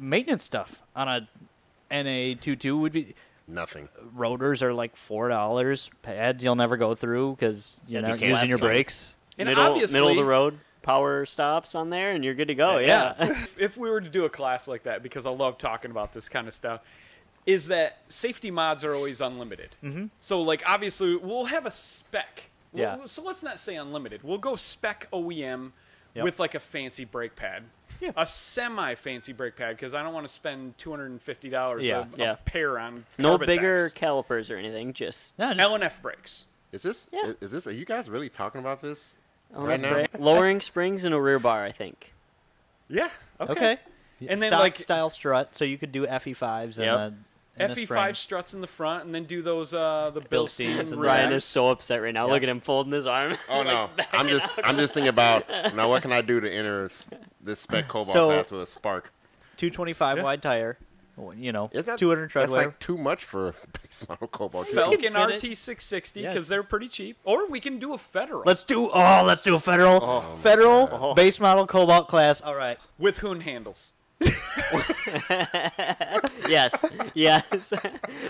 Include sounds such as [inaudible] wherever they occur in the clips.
maintenance stuff on a NA22 would be Nothing. rotors are like four dollars. Pads you'll never go through because you're Yeah, not just using your slaps on it. brakes. And middle, obviously, middle of the road power stops on there, and you're good to go. Yeah. if, [laughs] if we were to do a class like that, because I love talking about this kind of stuff, is that safety mods are always unlimited. Mm-hmm. So, like, obviously, we'll have a spec. We'll- Yeah. so let's not say unlimited. We'll go spec OEM Yep. with like a fancy brake pad. Yeah. A semi fancy brake pad because I don't want to spend two hundred and fifty dollars Yeah. a, Yeah. a pair on no Carbotech. bigger calipers or anything. Just No, just- L and F brakes. Is this? Yeah. Is, is this? Are you guys really talking about this on right now? brake. lowering springs and a rear bar. I think. Yeah. Okay. okay. And then, Stock like- style strut, so you could do FE5s Yep. and a, FE5 struts in the front, and then do those uh the Bill Bilsteins Steen and Ryan is so upset right now. Yeah. Look at him folding his arms. Oh no! [laughs] I'm just I'm just thinking about now. What can I do to enter s- this spec [coughs] cobalt So- class with a spark? 225 Yeah. wide tire. You know, Is that 200 tread That's wear. like too much for [laughs] base model cobalt. Falken fit it. RT six sixty Yes. because they're pretty cheap, or we can do a Federal Let's do oh, let's do a federal, Oh, federal God. base model cobalt class. All right. with hoon handles. [laughs] yes. Yes. [laughs]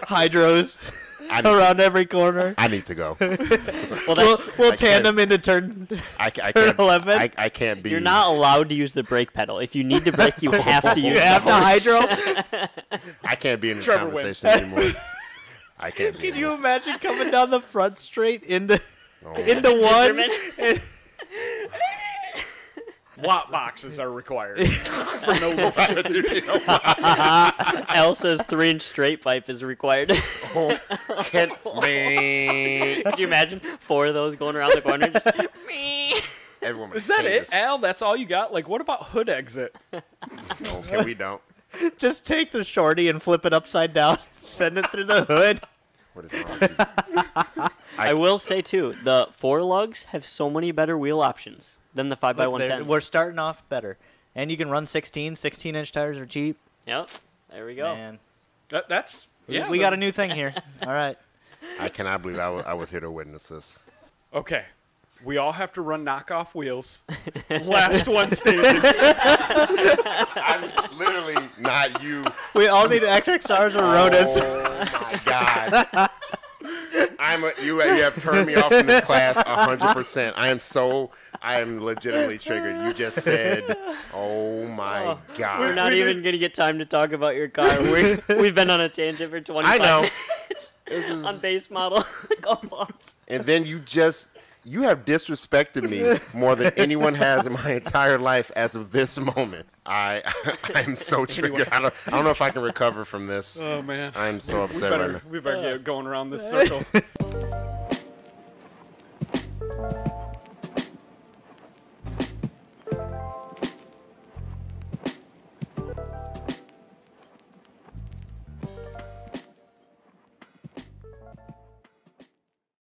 Hydros I need, around every corner. I need to go. [laughs] well, We'll, that's we'll tandem into turn. I, ca- I can't. 11? I, I can't be. you're not allowed to use the brake pedal. If you need to brake, you [laughs] have to use. You have to the hydro. [laughs] I can't be in this Trevor wins. conversation anymore. I can't. Be Can in you imagine coming down the front straight into Oh, into one? Gingerman. Watt boxes are required [laughs] for no [laughs] bullshit. dude, you know, [laughs] L says three inch straight pipe is required. Oh, can't be. Could you imagine four of those going around the corner? Just, Everyone Is that it, us. Al? That's all you got? Like, what about hood exit? Okay, we don't. Just take the shorty and flip it upside down. Send it through the hood. What is wrong with you? I will say too, the four lugs have so many better wheel options than the five by Look, one they're- We're starting off better, and you can run 16. 16 inch tires are cheap. Yep. There we go. Man, That, that's yeah. we the- got a new thing here. [laughs] All right. I cannot believe I was, I was here to witness this. Okay. We all have to run knockoff wheels. Last one [laughs] standing. I'm literally not you. We all need XXRs or Rotas. Oh my god. [laughs] I'm a, you. You have turned me off in this class hundred percent. I am so. I am legitimately triggered. You just said, "Oh my oh, god." We're not We even did- gonna get time to talk about your car. [laughs] We're, we've been on a tangent for twenty. I know. minutes This is, on base model [laughs] Cobalts. and then you just. You have disrespected me more than anyone has in my entire life as of this moment. I [laughs] I'm so [laughs] triggered. I don't, I don't know if I can recover from this. Oh man. I'm so We upset right now. we better get going around this circle. [laughs]